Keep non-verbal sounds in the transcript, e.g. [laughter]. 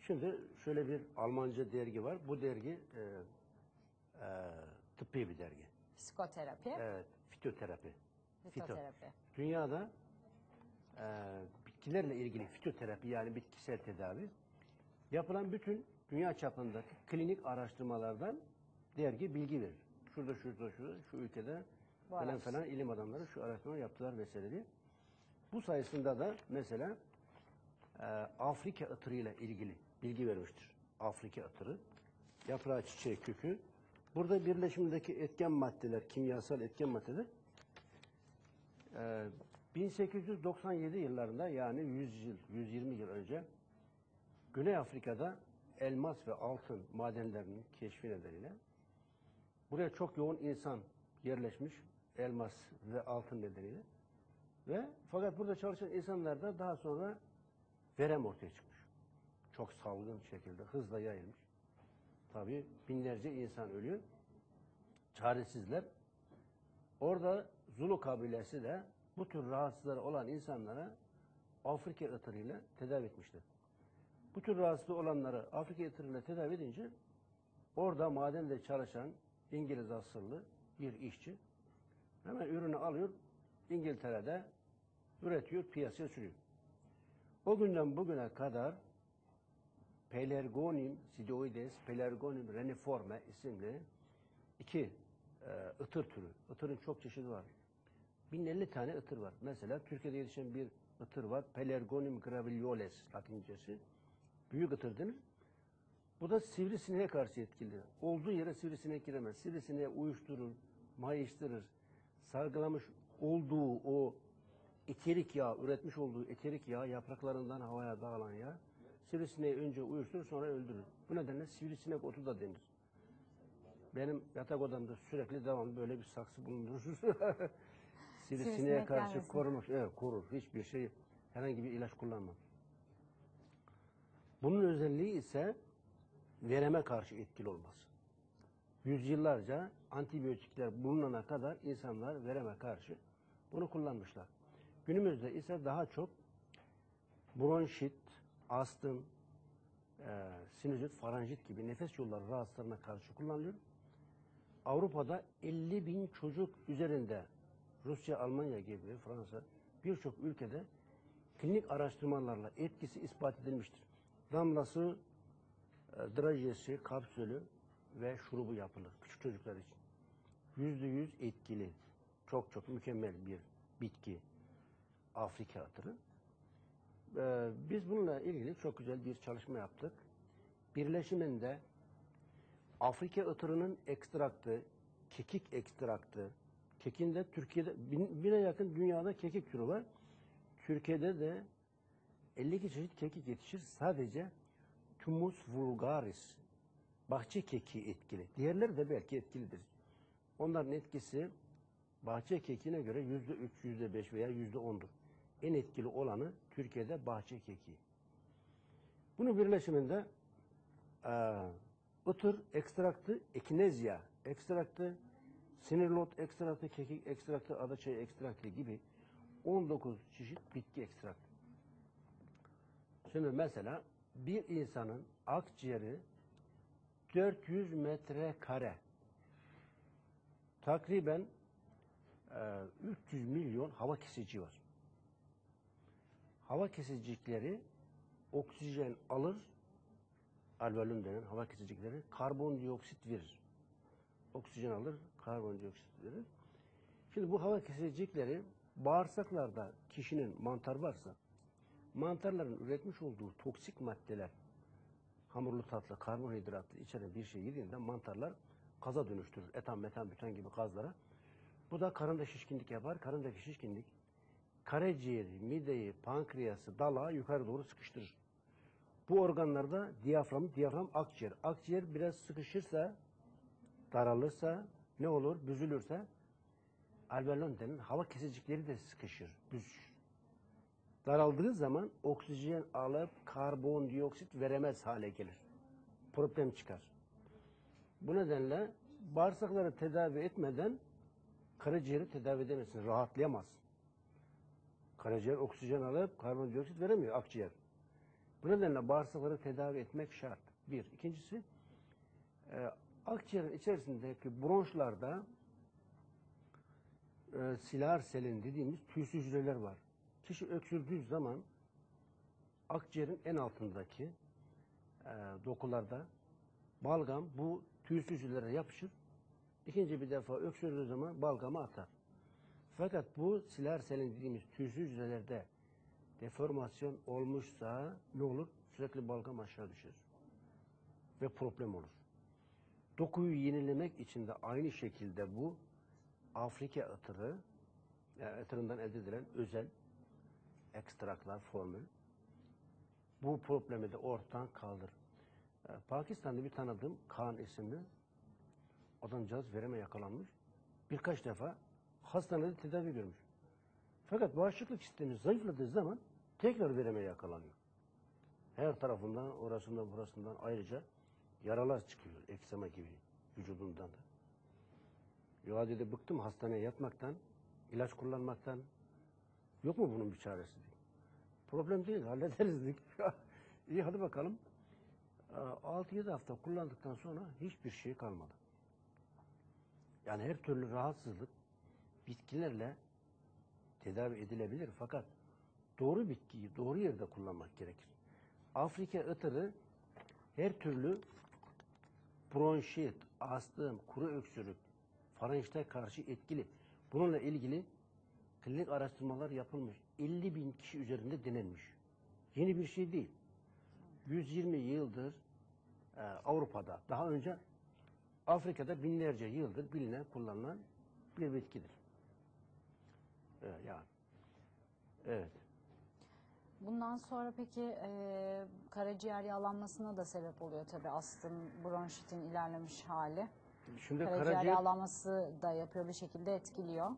Şimdi şöyle bir Almanca dergi var. Bu dergi e, e, tıbbi bir dergi. Psikoterapi, Evet, fitoterapi. Fito. fitoterapi. Dünyada e, bitkilerle ilgili fitoterapi yani bitkisel tedavi yapılan bütün dünya çapındaki klinik araştırmalardan dergi bilgi verir. Şurada, şurada, şurada, şu ülkede Bu falan araştırma. falan ilim adamları şu araştırma yaptılar vesaire diye. Bu sayesinde de mesela e, Afrika ıtırıyla ilgili bilgi vermiştir. Afrika ıtırı, yaprağı, çiçeği, kökü. Burada birleşimdeki etken maddeler, kimyasal etken maddeler e, 1897 yıllarında yani 100 yıl, 120 yıl önce Güney Afrika'da elmas ve altın madenlerinin keşfi nedeniyle buraya çok yoğun insan yerleşmiş elmas ve altın nedeniyle ve fakat burada çalışan insanlar da daha sonra verem ortaya çıkmış. Çok salgın şekilde hızla yayılmış. Tabii binlerce insan ölüyor. Çaresizler. Orada Zulu kabilesi de bu tür rahatsızları olan insanlara Afrika ıtırıyla tedavi etmişler. Bu tür rahatsızlığı olanları Afrika ıtırıyla tedavi edince orada madende çalışan İngiliz asıllı bir işçi hemen ürünü alıyor İngiltere'de üretiyor, piyasaya sürüyor. O günden bugüne kadar Pelargonium sidoides, Pelargonium reniforme isimli iki e, ıtır türü. Itırın çok çeşidi var. 1050 tane ıtır var. Mesela Türkiye'de yetişen bir ıtır var. Pelargonium gravilioles latincesi. Büyük ıtır denir. Bu da sivrisineğe karşı etkili. Olduğu yere sivrisinek giremez. Sivrisineğe uyuşturur, mayıştırır. Sargılamış olduğu o eterik yağ, üretmiş olduğu eterik yağ, yapraklarından havaya dağılan yağ, sivrisineği önce uyuşturur sonra öldürür. Bu nedenle sivrisinek otu da denir. Benim yatak odamda sürekli devamlı böyle bir saksı bulundurur. [laughs] Sivrisineğe Sivrisinek karşı gelmesin. evet korur. Hiçbir şey, herhangi bir ilaç kullanmam. Bunun özelliği ise vereme karşı etkili olması. Yüzyıllarca antibiyotikler bulunana kadar insanlar vereme karşı bunu kullanmışlar. Günümüzde ise daha çok bronşit, astım, e, sinüzit, faranjit gibi nefes yolları rahatsızlarına karşı kullanılıyor. Avrupa'da 50 bin çocuk üzerinde Rusya, Almanya gibi Fransa birçok ülkede klinik araştırmalarla etkisi ispat edilmiştir. Damlası, e, drajesi, kapsülü ve şurubu yapılır küçük çocuklar için. Yüzde yüz etkili, çok çok mükemmel bir bitki Afrika atırı. Ee, biz bununla ilgili çok güzel bir çalışma yaptık. Birleşiminde Afrika ıtırının ekstraktı, kekik ekstraktı, kekinde Türkiye'de bin, bine yakın dünyada kekik türü var. Türkiye'de de 52 çeşit kekik yetişir. Sadece Thymus vulgaris, bahçe kekiği etkili. Diğerleri de belki etkilidir. Onların etkisi bahçe kekiğine göre yüzde üç, yüzde beş veya yüzde ondur. En etkili olanı Türkiye'de bahçe kekiği. Bunun birleşiminde eee ıtır ekstraktı, ekinezya ekstraktı, sinirlot ekstraktı, kekik ekstraktı, adaçayı ekstraktı gibi 19 çeşit bitki ekstraktı. Şimdi mesela bir insanın akciğeri 400 metre kare. Takriben e, 300 milyon hava kesici var. Hava kesicikleri oksijen alır, alveolum denen hava kesicikleri karbondioksit verir. Oksijen alır, karbondioksit verir. Şimdi bu hava kesicikleri bağırsaklarda kişinin mantar varsa mantarların üretmiş olduğu toksik maddeler hamurlu tatlı, karbonhidratlı içeren bir şey yediğinde mantarlar gaza dönüştürür. Etan, metan, büten gibi gazlara. Bu da karında şişkinlik yapar. Karındaki şişkinlik karaciğeri, mideyi, pankreası, dalağı yukarı doğru sıkıştırır. Bu organlarda diyafram, diyafram akciğer. Akciğer biraz sıkışırsa, daralırsa, ne olur? Büzülürse alveolon denen hava kesicikleri de sıkışır, büzüşür. Daraldığı zaman oksijen alıp karbondioksit veremez hale gelir. Problem çıkar. Bu nedenle bağırsakları tedavi etmeden karaciğeri tedavi edemezsin, rahatlayamaz. Karaciğer oksijen alıp karbondioksit veremiyor akciğer. Bu nedenle bağırsakları tedavi etmek şart. Bir. İkincisi e, akciğerin içerisindeki bronşlarda e, silar selin dediğimiz tüysüz hücreler var. Kişi öksürdüğü zaman akciğerin en altındaki e, dokularda balgam bu tüysüz hücrelere yapışır. İkinci bir defa öksürdüğü zaman balgamı atar. Fakat bu siler selin dediğimiz tüysüz hücrelerde deformasyon olmuşsa ne olur? Sürekli balgam aşağı düşer. Ve problem olur. Dokuyu yenilemek için de aynı şekilde bu Afrika ıtırı, yani ıtırından elde edilen özel ekstraklar, formül bu problemi de ortadan kaldırır. Ee, Pakistan'da bir tanıdığım Kaan isimli adamcağız vereme yakalanmış. Birkaç defa hastanede tedavi görmüş. Fakat bağışıklık sistemi zayıfladığı zaman tekrar vereme yakalanıyor. Her tarafından, orasından, burasından ayrıca yaralar çıkıyor. Eksema gibi vücudundan da. Ya dedi bıktım hastaneye yatmaktan, ilaç kullanmaktan. Yok mu bunun bir çaresi? dedi. Problem değil, hallederiz dedik. [laughs] İyi hadi bakalım. 6-7 hafta kullandıktan sonra hiçbir şey kalmadı. Yani her türlü rahatsızlık bitkilerle tedavi edilebilir fakat doğru bitkiyi doğru yerde kullanmak gerekir. Afrika ıtırı her türlü bronşit, astım, kuru öksürük, faranjite karşı etkili. Bununla ilgili klinik araştırmalar yapılmış. 50 bin kişi üzerinde denenmiş. Yeni bir şey değil. 120 yıldır e, Avrupa'da, daha önce Afrika'da binlerce yıldır bilinen, kullanılan bir bitkidir. Evet, yani. Evet. Bundan sonra peki e, karaciğer yağlanmasına da sebep oluyor tabii astım, bronşitin ilerlemiş hali. Şimdi Karaciğer karaciğer yağlanması da yapıyor bir şekilde etkiliyor.